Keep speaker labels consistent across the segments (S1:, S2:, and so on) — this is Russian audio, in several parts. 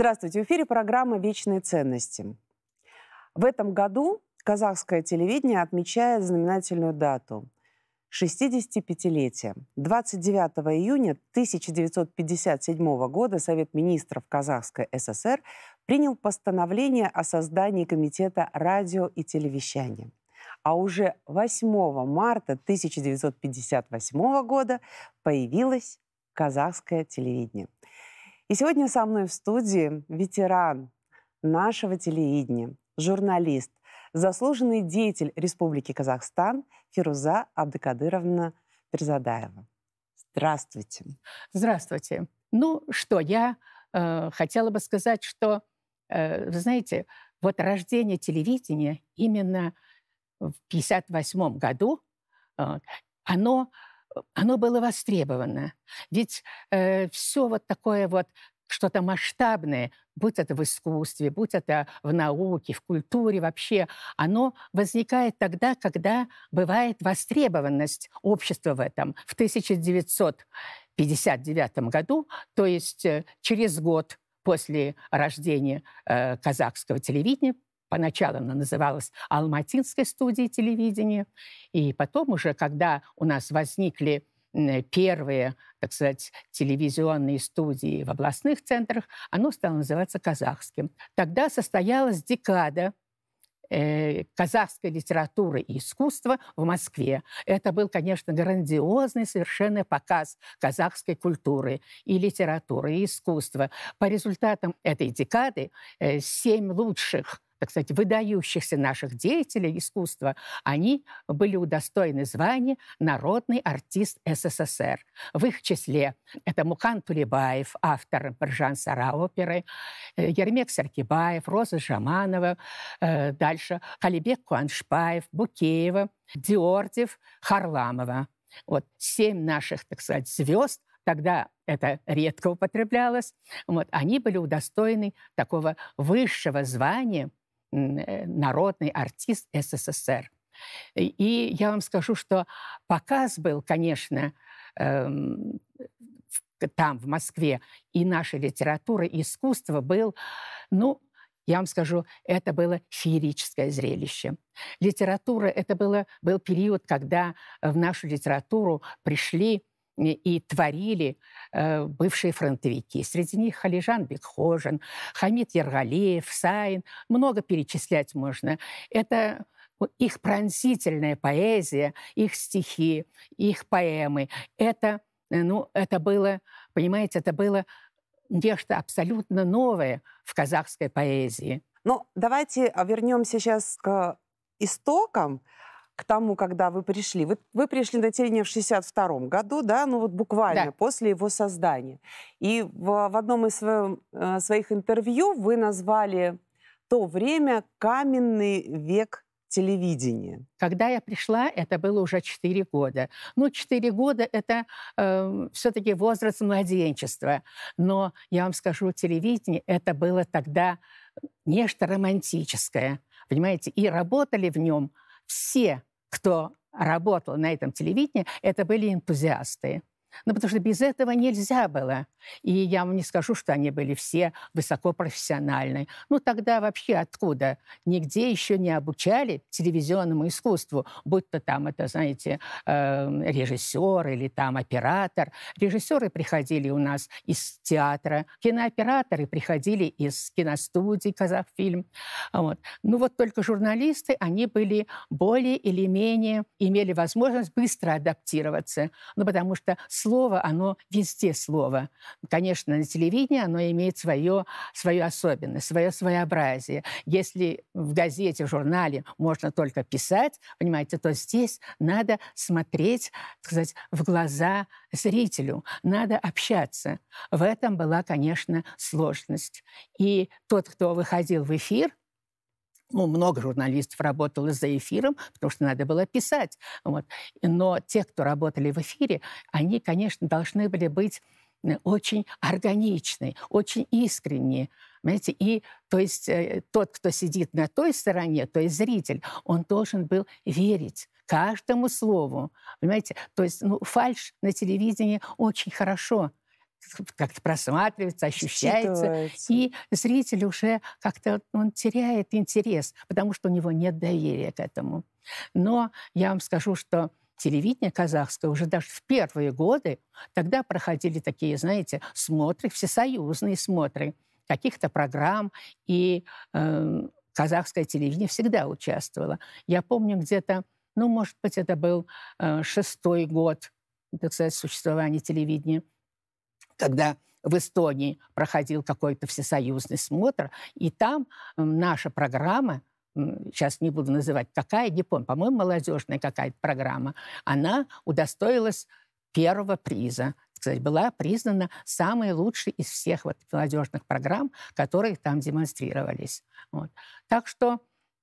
S1: Здравствуйте, в эфире программа «Вечные ценности». В этом году казахское телевидение отмечает знаменательную дату – 65-летие. 29 июня 1957 года Совет министров Казахской ССР принял постановление о создании Комитета радио и телевещания. А уже 8 марта 1958 года появилось казахское телевидение. И сегодня со мной в студии ветеран нашего телевидения, журналист, заслуженный деятель Республики Казахстан Фируза Абдыкадыровна Перзадаева. Здравствуйте.
S2: Здравствуйте. Ну что, я э, хотела бы сказать, что, э, знаете, вот рождение телевидения именно в 1958 году, э, оно оно было востребовано. Ведь э, все вот такое вот что-то масштабное, будь это в искусстве, будь это в науке, в культуре вообще, оно возникает тогда, когда бывает востребованность общества в этом. В 1959 году, то есть э, через год после рождения э, казахского телевидения, Поначалу она называлась Алматинской студией телевидения. И потом уже, когда у нас возникли первые, так сказать, телевизионные студии в областных центрах, оно стало называться казахским. Тогда состоялась декада э, казахской литературы и искусства в Москве. Это был, конечно, грандиозный совершенно показ казахской культуры и литературы, и искусства. По результатам этой декады э, семь лучших так сказать, выдающихся наших деятелей искусства, они были удостоены звания «Народный артист СССР». В их числе это Мукан Тулебаев, автор «Бржан Сара» оперы, э, Ермек Саркибаев, Роза Жаманова, э, дальше Халибек Куаншпаев, Букеева, Диордев, Харламова. Вот семь наших, так сказать, звезд тогда это редко употреблялось, вот, они были удостоены такого высшего звания народный артист СССР. И я вам скажу, что показ был, конечно, эм, там, в Москве, и наша литература, и искусство был, ну, я вам скажу, это было феерическое зрелище. Литература — это было, был период, когда в нашу литературу пришли и творили э, бывшие фронтовики. Среди них Халижан Бекхожин, Хамид Ергалеев, Сайн. Много перечислять можно. Это их пронзительная поэзия, их стихи, их поэмы. Это, ну, это было, понимаете, это было нечто абсолютно новое в казахской поэзии.
S1: Ну, давайте вернемся сейчас к истокам к тому, когда вы пришли. Вы, вы пришли на телевидение в 62 году, да, ну вот буквально да. после его создания. И в, в одном из своих, э, своих интервью вы назвали то время каменный век телевидения.
S2: Когда я пришла, это было уже 4 года. Ну, 4 года — это э, все-таки возраст младенчества. Но я вам скажу, телевидение — это было тогда нечто романтическое. Понимаете? И работали в нем все кто работал на этом телевидении, это были энтузиасты. Ну, потому что без этого нельзя было. И я вам не скажу, что они были все высокопрофессиональные. Ну, тогда вообще откуда? Нигде еще не обучали телевизионному искусству, будь то там, это, знаете, э, режиссер или там оператор. Режиссеры приходили у нас из театра, кинооператоры приходили из киностудии «Казахфильм». Вот. Ну, вот только журналисты, они были более или менее, имели возможность быстро адаптироваться. Ну, потому что слово, оно везде слово. Конечно, на телевидении оно имеет свое, свою особенность, свое своеобразие. Если в газете, в журнале можно только писать, понимаете, то здесь надо смотреть, так сказать, в глаза зрителю, надо общаться. В этом была, конечно, сложность. И тот, кто выходил в эфир, ну, много журналистов работало за эфиром, потому что надо было писать. Вот. Но те, кто работали в эфире, они, конечно, должны были быть э, очень органичны, очень искренние. Понимаете? И то есть э, тот, кто сидит на той стороне, то есть зритель, он должен был верить каждому слову. Понимаете? То есть ну, фальш на телевидении очень хорошо как-то просматривается, ощущается. И зритель уже как-то он теряет интерес, потому что у него нет доверия к этому. Но я вам скажу, что телевидение казахское уже даже в первые годы, тогда проходили такие, знаете, смотры, всесоюзные смотры каких-то программ, и э, казахское телевидение всегда участвовало. Я помню где-то, ну, может быть, это был э, шестой год, так сказать, существования телевидения, когда в Эстонии проходил какой-то всесоюзный смотр, и там наша программа, сейчас не буду называть какая, не помню, по-моему, молодежная какая-то программа, она удостоилась первого приза. Кстати, была признана самой лучшей из всех вот молодежных программ, которые там демонстрировались. Вот. Так что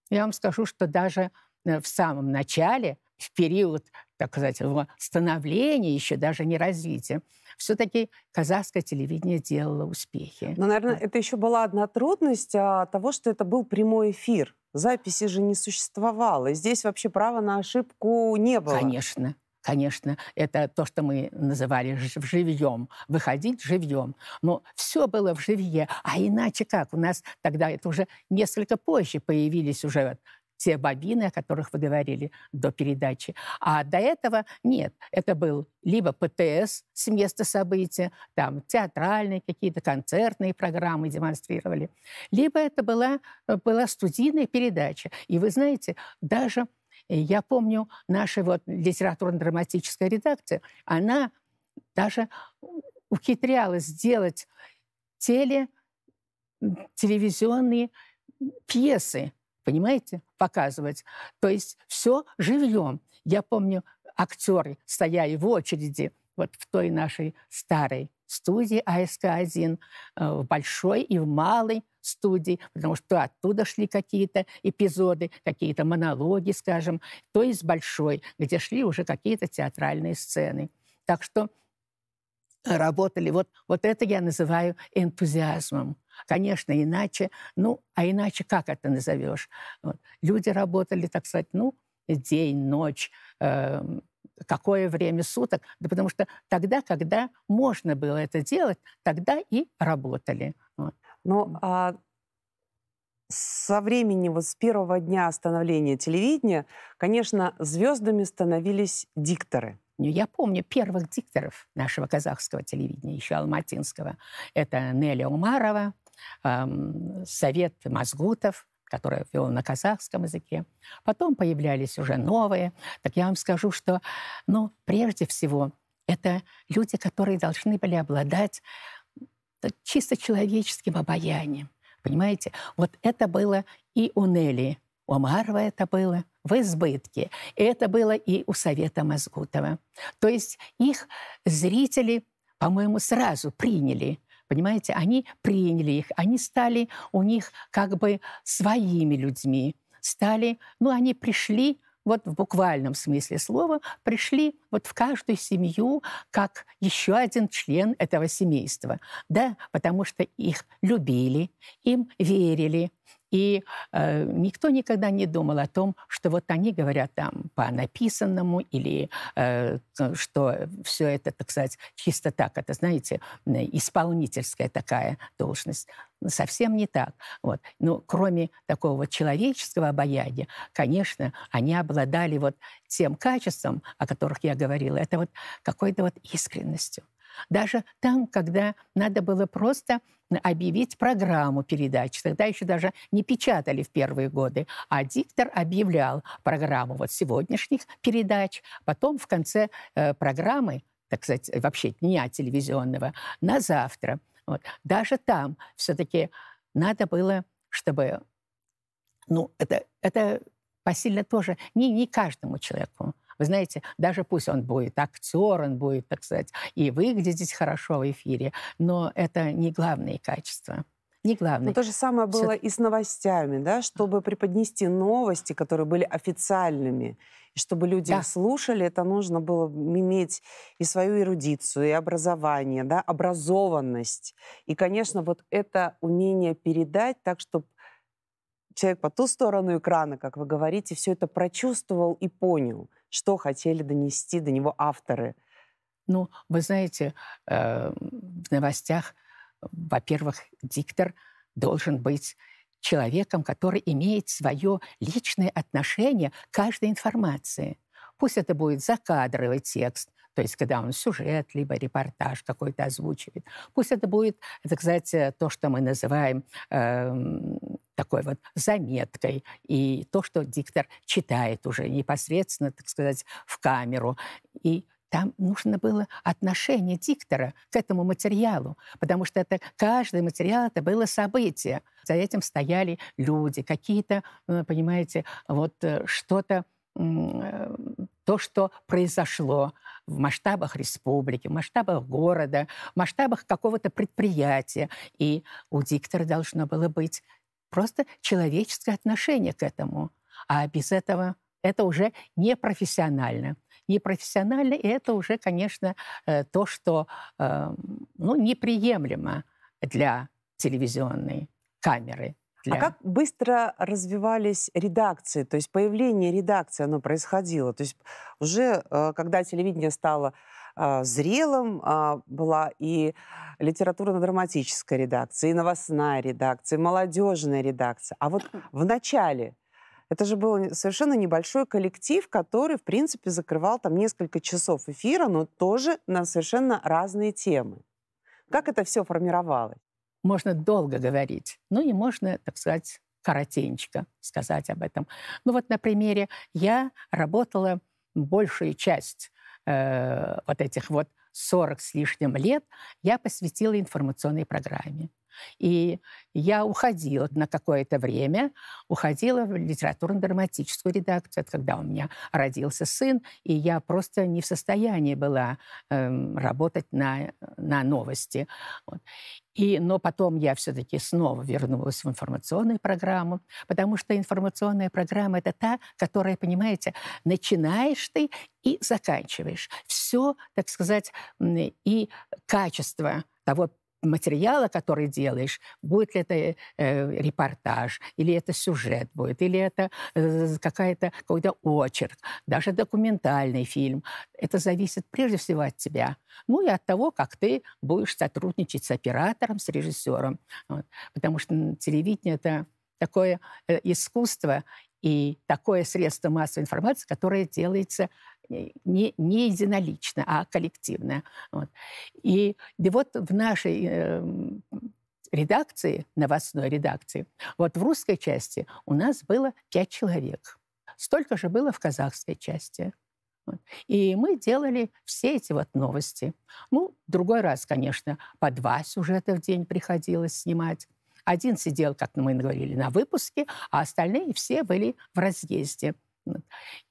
S2: я вам скажу, что даже э, в самом начале, в период, так сказать, становления, еще даже не развития, все-таки казахское телевидение делало успехи.
S1: Но, наверное, это еще была одна трудность а, того, что это был прямой эфир. Записи же не существовало. Здесь вообще права на ошибку не было.
S2: Конечно. Конечно, это то, что мы называли живьем, выходить живьем. Но все было в живье. А иначе как? У нас тогда это уже несколько позже появились уже те бобины, о которых вы говорили до передачи. А до этого нет. Это был либо ПТС с места события, там театральные какие-то концертные программы демонстрировали, либо это была, была студийная передача. И вы знаете, даже э, я помню, наша вот литературно-драматическая редакция, она даже ухитрялась сделать теле, телевизионные пьесы понимаете, показывать. То есть все живьем. Я помню, актеры стояли в очереди вот в той нашей старой студии АСК-1, э, в большой и в малой студии, потому что оттуда шли какие-то эпизоды, какие-то монологи, скажем, то есть большой, где шли уже какие-то театральные сцены. Так что работали. Вот, вот это я называю энтузиазмом. Конечно, иначе, ну, а иначе как это назовешь? Вот. Люди работали, так сказать, ну, день, ночь, э, какое время суток, да потому что тогда, когда можно было это делать, тогда и работали. Вот.
S1: Ну, а со времени, вот с первого дня становления телевидения, конечно, звездами становились дикторы.
S2: Я помню первых дикторов нашего казахского телевидения, еще алматинского. Это Неля Умарова, эм, Совет Мазгутов, который вел на казахском языке. Потом появлялись уже новые. Так я вам скажу, что, ну, прежде всего, это люди, которые должны были обладать чисто человеческим обаянием. Понимаете? Вот это было и у Нели у Амарова это было в избытке. И это было и у Совета Мазгутова. То есть их зрители, по-моему, сразу приняли Понимаете, они приняли их, они стали у них как бы своими людьми, стали, ну, они пришли вот в буквальном смысле слова, пришли вот в каждую семью как еще один член этого семейства. Да, потому что их любили, им верили, и э, никто никогда не думал о том, что вот они говорят там по написанному или э, что все это, так сказать, чисто так. Это, знаете, исполнительская такая должность. Совсем не так. Вот. Но кроме такого человеческого обаяния, конечно, они обладали вот тем качеством, о которых я говорила, это вот какой-то вот искренностью. Даже там, когда надо было просто объявить программу передач. Тогда еще даже не печатали в первые годы, а диктор объявлял программу вот сегодняшних передач. Потом в конце э, программы, так сказать, вообще дня телевизионного, на завтра. Вот. Даже там все-таки надо было, чтобы... Ну, это, это посильно тоже не, не каждому человеку. Вы знаете, даже пусть он будет актер, он будет, так сказать, и выглядеть хорошо в эфире, но это не главные качества. Не главное.
S1: Но то же самое было Все... и с новостями, да, чтобы преподнести новости, которые были официальными, и чтобы люди да. их слушали, это нужно было иметь и свою эрудицию, и образование, да, образованность. И, конечно, вот это умение передать так, чтобы человек по ту сторону экрана, как вы говорите, все это прочувствовал и понял что хотели донести до него авторы
S2: Ну, вы знаете, э, в новостях, во-первых, диктор должен быть человеком, который имеет свое личное отношение к каждой информации. Пусть это будет закадровый текст, то есть когда он сюжет, либо репортаж какой-то озвучивает. Пусть это будет, так сказать, э, то, что мы называем э, такой вот заметкой, и то, что диктор читает уже непосредственно, так сказать, в камеру. И там нужно было отношение диктора к этому материалу, потому что это, каждый материал это было событие. За этим стояли люди, какие-то, э, понимаете, вот э, что-то то, что произошло в масштабах республики, в масштабах города, в масштабах какого-то предприятия. И у диктора должно было быть просто человеческое отношение к этому. А без этого это уже непрофессионально. Непрофессионально, и это уже, конечно, э, то, что э, ну, неприемлемо для телевизионной камеры.
S1: А для... А как быстро развивались редакции? То есть появление редакции, оно происходило? То есть уже э, когда телевидение стало зрелым, а, была и литературно-драматическая редакция, и новостная редакция, и молодежная редакция. А вот в начале это же был совершенно небольшой коллектив, который, в принципе, закрывал там несколько часов эфира, но тоже на совершенно разные темы. Как это все формировалось?
S2: можно долго говорить, ну и можно, так сказать, коротенько сказать об этом. Ну вот на примере я работала большую часть э, вот этих вот 40 с лишним лет я посвятила информационной программе. И я уходила на какое-то время, уходила в литературно-драматическую редакцию, это когда у меня родился сын, и я просто не в состоянии была э, работать на, на новости. Вот. И, но потом я все-таки снова вернулась в информационную программу, потому что информационная программа — это та, которая, понимаете, начинаешь ты и заканчиваешь. Все, так сказать, и качество того материала, который делаешь, будет ли это э, репортаж, или это сюжет будет, или это э, какая-то, какой-то очерк, даже документальный фильм. Это зависит прежде всего от тебя. Ну и от того, как ты будешь сотрудничать с оператором, с режиссером. Вот. Потому что телевидение — это такое э, искусство, и такое средство массовой информации, которое делается не, не единолично, а коллективно. Вот. И, и вот в нашей э, редакции, новостной редакции, вот в русской части у нас было пять человек. Столько же было в казахской части. Вот. И мы делали все эти вот новости. Ну, другой раз, конечно, по два сюжета в день приходилось снимать. Один сидел, как мы говорили, на выпуске, а остальные все были в разъезде.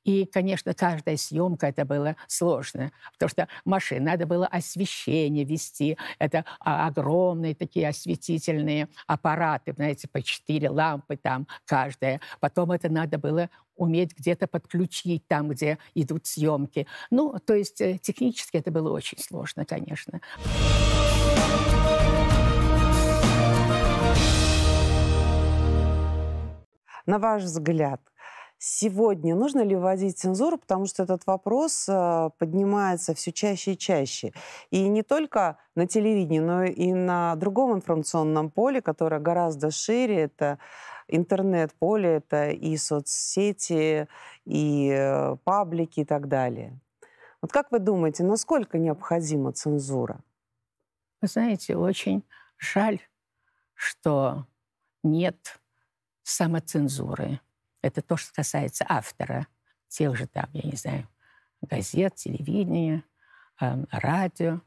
S2: И, конечно, каждая съемка это было сложно, потому что машин надо было освещение вести. Это огромные такие осветительные аппараты, знаете, по четыре лампы там каждая. Потом это надо было уметь где-то подключить там, где идут съемки. Ну, то есть э, технически это было очень сложно, конечно.
S1: На ваш взгляд, сегодня нужно ли вводить цензуру, потому что этот вопрос э, поднимается все чаще и чаще. И не только на телевидении, но и на другом информационном поле, которое гораздо шире. Это интернет-поле, это и соцсети, и э, паблики и так далее. Вот как вы думаете, насколько необходима цензура?
S2: Вы знаете, очень жаль, что нет самоцензуры. Это то, что касается автора, тех же там, я не знаю, газет, телевидения, радио,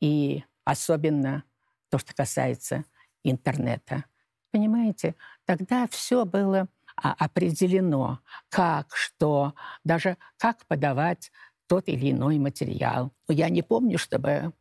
S2: и особенно то, что касается интернета. Понимаете, тогда все было а, определено, как, что, даже как подавать тот или иной материал. Я не помню, чтобы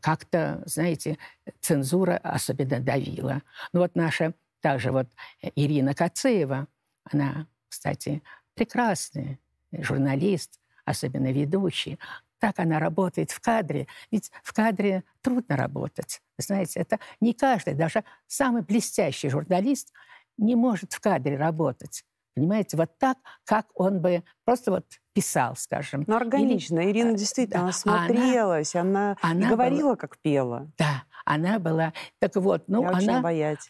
S2: как-то, знаете, цензура особенно давила. Но вот наша также вот Ирина Кацеева, она, кстати, прекрасный журналист, особенно ведущий. Так она работает в кадре. Ведь в кадре трудно работать. Знаете, это не каждый, даже самый блестящий журналист не может в кадре работать. Понимаете, вот так, как он бы просто вот писал, скажем.
S1: Ну, органично. Или, Ирина действительно да, смотрелась, она, она, она говорила, была, как пела.
S2: Да, она была... Так вот, ну,
S1: Я
S2: она...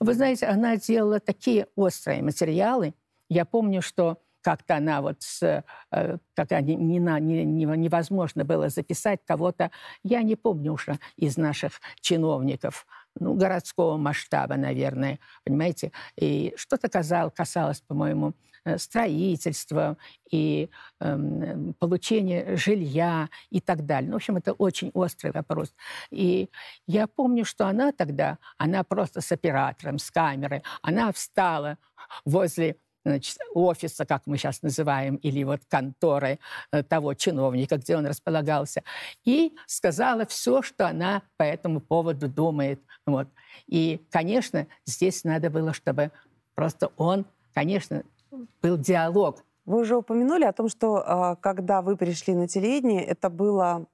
S2: Вы знаете, она делала такие острые материалы. Я помню, что как-то она вот, с, э, как не, не, не, невозможно было записать кого-то, я не помню уже из наших чиновников, ну, городского масштаба, наверное, понимаете, и что-то казалось, касалось, по-моему, э, строительства и э, получения жилья и так далее. Ну, в общем, это очень острый вопрос. И я помню, что она тогда, она просто с оператором, с камерой, она встала возле значит, офиса, как мы сейчас называем, или вот конторы э, того чиновника, где он располагался, и сказала все, что она по этому поводу думает. Вот. И, конечно, здесь надо было, чтобы просто он, конечно, был диалог.
S1: Вы уже упомянули о том, что а, когда вы пришли на телевидение, это было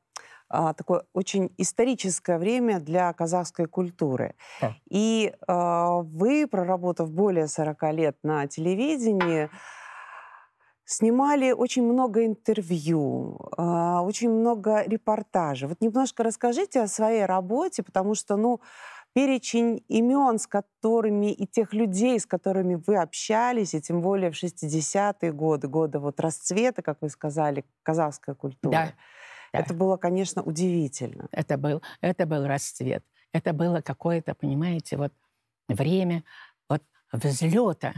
S1: такое очень историческое время для казахской культуры. Да. И а, вы, проработав более 40 лет на телевидении, снимали очень много интервью, а, очень много репортажей. Вот немножко расскажите о своей работе, потому что, ну, перечень имен, с которыми и тех людей, с которыми вы общались, и тем более в 60-е годы, годы вот расцвета, как вы сказали, казахской культуры. Да. Да. Это было, конечно, удивительно.
S2: Это был, это был расцвет. Это было какое-то, понимаете, вот время вот взлета,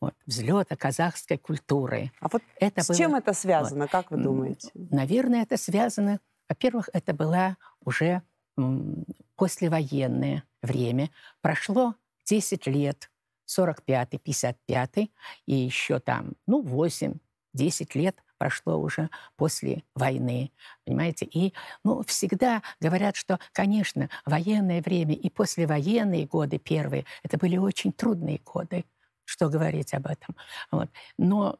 S2: вот, взлета казахской культуры.
S1: А вот это с было, чем это связано, вот, как вы думаете?
S2: Наверное, это связано, во-первых, это было уже послевоенное время. Прошло 10 лет, 45-й, 55-й, и еще там, ну, 8-10 лет прошло уже после войны, понимаете? И ну, всегда говорят, что, конечно, военное время и послевоенные годы первые, это были очень трудные годы, что говорить об этом. Вот. Но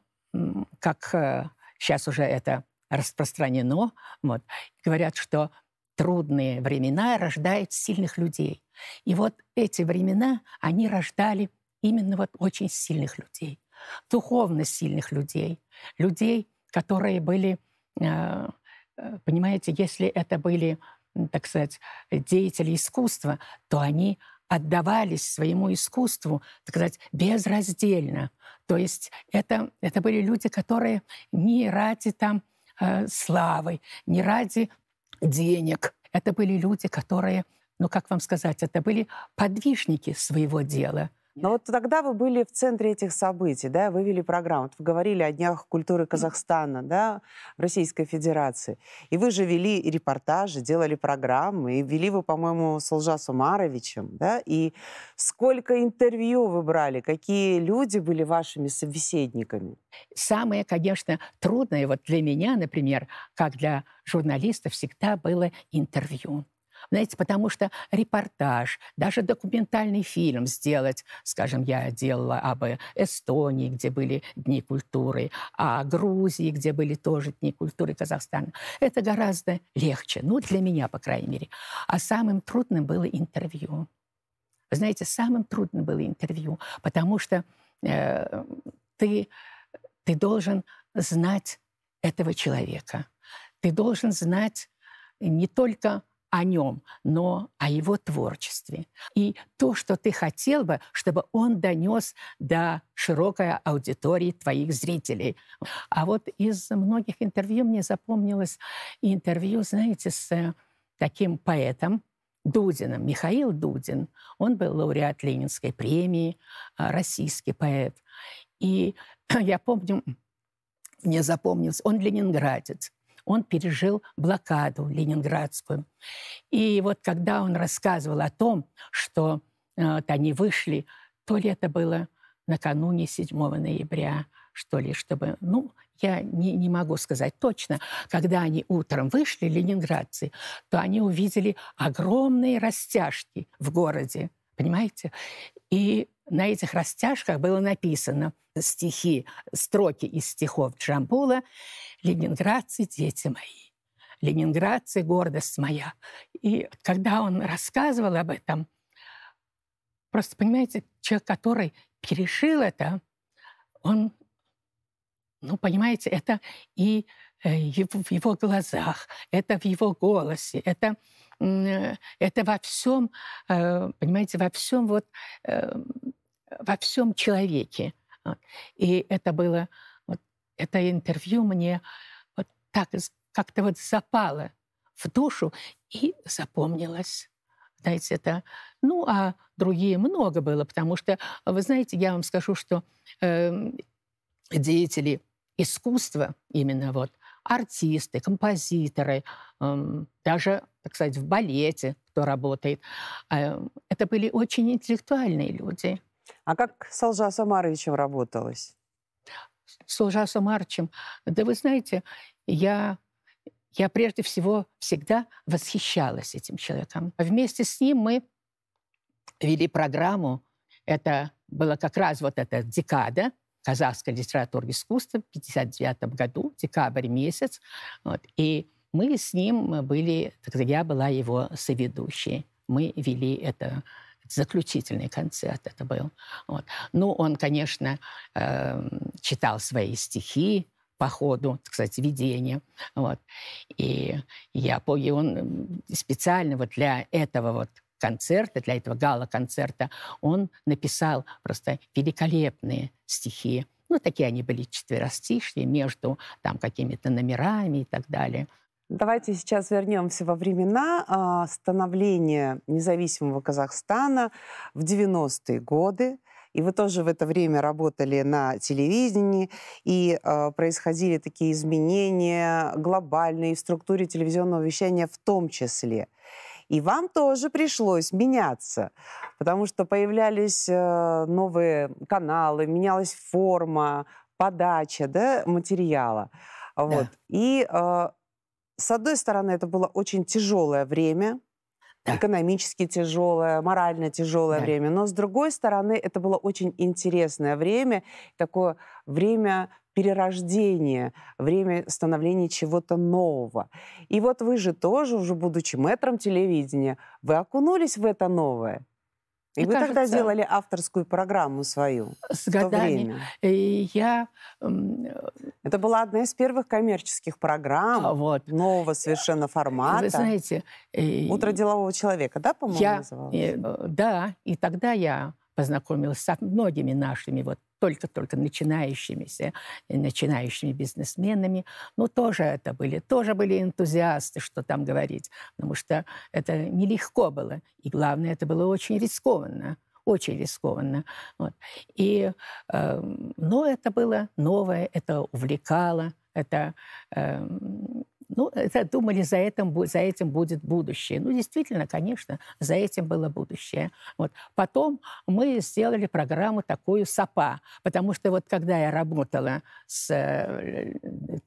S2: как э, сейчас уже это распространено, вот, говорят, что трудные времена рождают сильных людей. И вот эти времена, они рождали именно вот очень сильных людей, духовно сильных людей, людей, которые были, э, э, понимаете, если это были, так сказать, деятели искусства, то они отдавались своему искусству, так сказать, безраздельно. То есть это, это были люди, которые не ради там э, славы, не ради денег. Это были люди, которые, ну как вам сказать, это были подвижники своего дела –
S1: но вот тогда вы были в центре этих событий, да, вы вели программу, вот вы говорили о Днях культуры Казахстана, да, в Российской Федерации. И вы же вели репортажи, делали программы, и вели вы, по-моему, с Лжас Умаровичем, да, и сколько интервью вы брали, какие люди были вашими собеседниками?
S2: Самое, конечно, трудное вот для меня, например, как для журналиста, всегда было интервью. Знаете, потому что репортаж, даже документальный фильм сделать, скажем, я делала об Эстонии, где были Дни культуры, о Грузии, где были тоже Дни культуры Казахстана, это гораздо легче, ну, для меня, по крайней мере. А самым трудным было интервью. Вы знаете, самым трудным было интервью, потому что э, ты, ты должен знать этого человека. Ты должен знать не только о нем, но о его творчестве. И то, что ты хотел бы, чтобы он донес до широкой аудитории твоих зрителей. А вот из многих интервью мне запомнилось интервью, знаете, с таким поэтом, Дудиным, Михаил Дудин. Он был лауреат Ленинской премии, а, российский поэт. И я помню, мне запомнился, он ленинградец он пережил блокаду ленинградскую. И вот когда он рассказывал о том, что э, вот они вышли, то ли это было накануне 7 ноября, что ли, чтобы, ну, я не, не могу сказать точно, когда они утром вышли, ленинградцы, то они увидели огромные растяжки в городе, понимаете? И на этих растяжках было написано стихи, строки из стихов Джамбула «Ленинградцы, дети мои, ленинградцы, гордость моя». И когда он рассказывал об этом, просто, понимаете, человек, который пережил это, он ну, понимаете, это и э, в его глазах, это в его голосе, это, э, это во всем, э, понимаете, во всем вот, во всем человеке. И это было, это интервью мне вот так как-то вот запало в душу и запомнилось. Знаете, это... Ну, а другие много было, потому что, вы знаете, я вам скажу, что э, деятели искусства, именно вот артисты, композиторы, э, даже, так сказать, в балете, кто работает, э, это были очень интеллектуальные люди.
S1: А как с Алжасом Маровичем работалось?
S2: С Алжасом Марчем? Да вы знаете, я я прежде всего всегда восхищалась этим человеком. Вместе с ним мы вели программу, это была как раз вот эта декада казахской литературы и искусства в 1959 году, декабрь месяц. Вот, и мы с ним были, я была его соведущей. Мы вели это заключительный концерт это был. Вот. Ну, он, конечно, э, читал свои стихи, по ходу, кстати, видения. Вот. И я помню, он специально вот для этого вот концерта, для этого гала-концерта, он написал просто великолепные стихи. Ну, такие они были четверостишие между там какими-то номерами и так далее.
S1: Давайте сейчас вернемся во времена а, становления независимого Казахстана в 90-е годы и вы тоже в это время работали на телевидении, и э, происходили такие изменения глобальные в структуре телевизионного вещания в том числе. И вам тоже пришлось меняться, потому что появлялись э, новые каналы, менялась форма, подача да, материала. Вот. Да. И э, с одной стороны, это было очень тяжелое время, да. экономически тяжелое, морально тяжелое да. время. Но с другой стороны, это было очень интересное время, такое время перерождения, время становления чего-то нового. И вот вы же тоже, уже будучи мэтром телевидения, вы окунулись в это новое. И Мне вы кажется, тогда делали авторскую программу свою
S2: с в годами. То время. И я...
S1: Это была одна из первых коммерческих программ а, вот. нового совершенно формата.
S2: Вы знаете...
S1: «Утро делового человека», да, по-моему,
S2: я, называлось? Э, да, и тогда я познакомилась с многими нашими вот только-только начинающимися, начинающими бизнесменами. Ну, тоже это были, тоже были энтузиасты, что там говорить, потому что это нелегко было. И главное, это было очень рискованно очень рискованно. Вот. И, э, но это было новое, это увлекало, это э, ну, это, думали, за этим, за этим будет будущее. Ну, действительно, конечно, за этим было будущее. Вот. Потом мы сделали программу такую САПА, потому что вот когда я работала с э,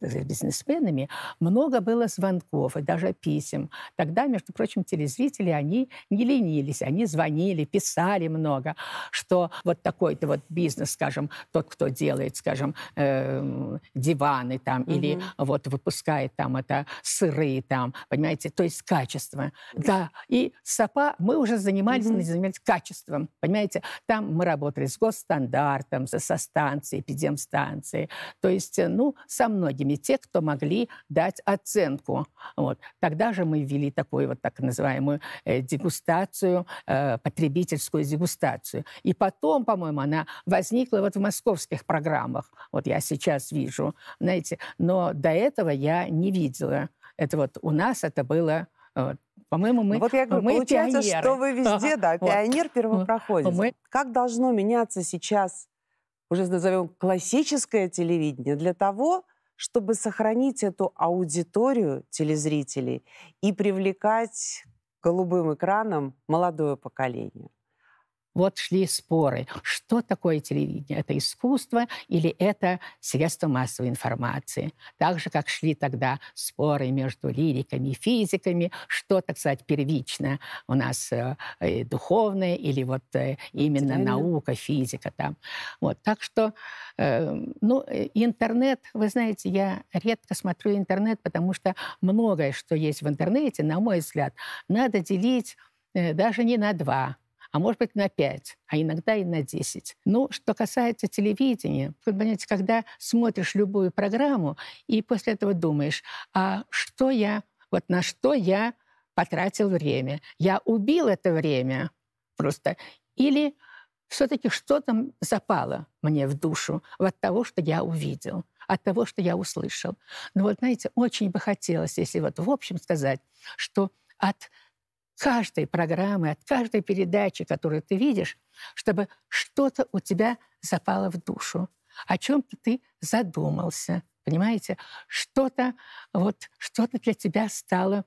S2: бизнесменами, много было звонков и даже писем. Тогда, между прочим, телезрители, они не ленились, они звонили, писали много, что вот такой-то вот бизнес, скажем, тот, кто делает, скажем, э, диваны там, угу. или вот выпускает там это это сырые там, понимаете, то есть качество. Да, и САПа мы уже занимались, mm-hmm. занимались качеством, понимаете. Там мы работали с госстандартом, со, со станцией, эпидемстанцией, то есть, э, ну, со многими, те, кто могли дать оценку. Вот. Тогда же мы ввели такую вот так называемую э, дегустацию, э, потребительскую дегустацию. И потом, по-моему, она возникла вот в московских программах. Вот я сейчас вижу, знаете, но до этого я не видела видела. Это вот у нас это было вот. По-моему, мы
S1: Вот я говорю,
S2: мы
S1: получается,
S2: пионеры.
S1: что вы везде, да, пионер, первопроходец. Мы... Как должно меняться сейчас, уже назовем, классическое телевидение для того, чтобы сохранить эту аудиторию телезрителей и привлекать голубым экраном молодое поколение?
S2: Вот шли споры, что такое телевидение? Это искусство или это средство массовой информации? Так же, как шли тогда споры между лириками и физиками, что, так сказать, первично у нас э, духовное или вот э, именно Правильно. наука, физика там. Вот, так что, э, ну, э, интернет, вы знаете, я редко смотрю интернет, потому что многое, что есть в интернете, на мой взгляд, надо делить э, даже не на два, а может быть на 5, а иногда и на 10. Ну, что касается телевидения, вы понимаете, когда смотришь любую программу и после этого думаешь, а что я, вот на что я потратил время? Я убил это время просто или все-таки что-то запало мне в душу от того, что я увидел, от того, что я услышал. Но вот, знаете, очень бы хотелось, если вот в общем сказать, что от каждой программы, от каждой передачи, которую ты видишь, чтобы что-то у тебя запало в душу, о чем-то ты задумался, понимаете? Что-то вот, что-то для тебя стало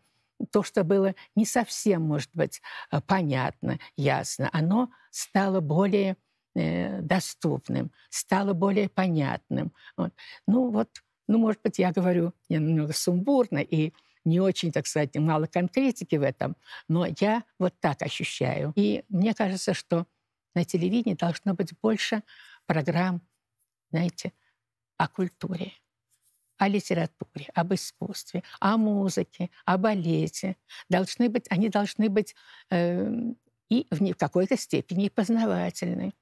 S2: то, что было не совсем, может быть, э, понятно, ясно, оно стало более э, доступным, стало более понятным. Вот. Ну вот, ну, может быть, я говорю немного сумбурно и не очень, так сказать, мало конкретики в этом, но я вот так ощущаю. И мне кажется, что на телевидении должно быть больше программ, знаете, о культуре, о литературе, об искусстве, о музыке, о балете. Должны быть, они должны быть э, и в какой-то степени познавательны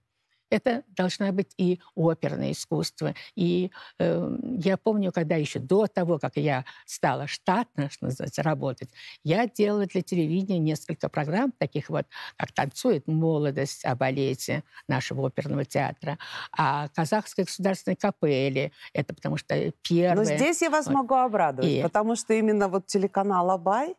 S2: это должна быть и оперное искусство. И э, я помню, когда еще до того, как я стала штатно, что называется, работать, я делала для телевидения несколько программ, таких вот, как «Танцует молодость» о балете нашего оперного театра, о казахской государственной капелле. Это потому что первое... Но
S1: здесь я вас вот. могу обрадовать, и... потому что именно вот телеканал «Абай»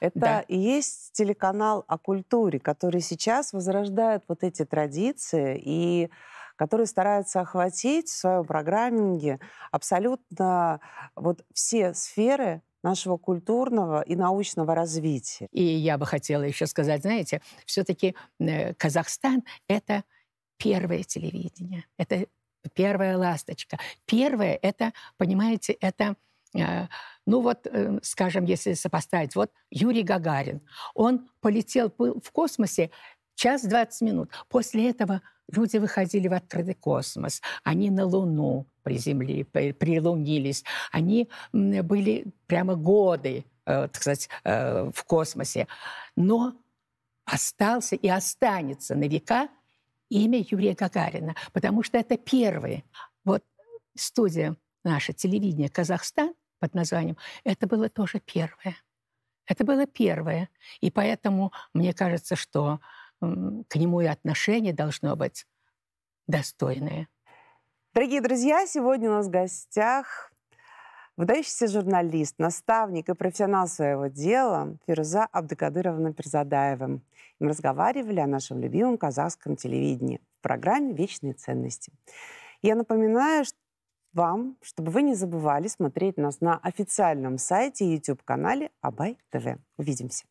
S1: Это да. и есть телеканал о культуре, который сейчас возрождает вот эти традиции и который старается охватить в своем программинге абсолютно вот все сферы нашего культурного и научного развития.
S2: И я бы хотела еще сказать, знаете, все-таки э, Казахстан — это первое телевидение, это первая ласточка. Первое — это, понимаете, это ну вот, э, скажем, если сопоставить, вот Юрий Гагарин, он полетел в космосе час 20 минут. После этого люди выходили в открытый космос, они на Луну приземли, прилунились, они были прямо годы, э, так сказать, э, в космосе. Но остался и останется на века имя Юрия Гагарина, потому что это первый. Вот студия наша, телевидение «Казахстан», под названием, это было тоже первое. Это было первое. И поэтому мне кажется, что к нему и отношение должно быть достойное.
S1: Дорогие друзья, сегодня у нас в гостях выдающийся журналист, наставник и профессионал своего дела Фируза Абдыкадыровна Перзадаева. Мы разговаривали о нашем любимом казахском телевидении в программе «Вечные ценности». Я напоминаю, что вам, чтобы вы не забывали смотреть нас на официальном сайте YouTube-канале Абай ТВ. Увидимся.